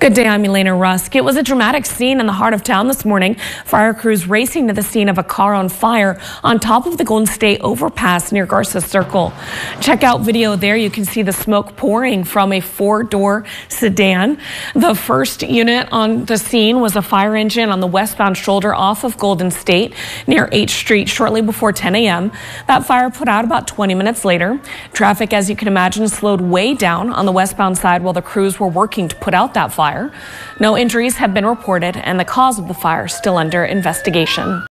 Good day, I'm Elena Rusk. It was a dramatic scene in the heart of town this morning. Fire crews racing to the scene of a car on fire on top of the Golden State overpass near Garces Circle. Check out video there. You can see the smoke pouring from a four-door sedan. The first unit on the scene was a fire engine on the westbound shoulder off of Golden State near H Street shortly before 10 a.m. That fire put out about 20 minutes later. Traffic, as you can imagine, slowed way down on the westbound side while the crews were working to put out that fire. No injuries have been reported, and the cause of the fire still under investigation.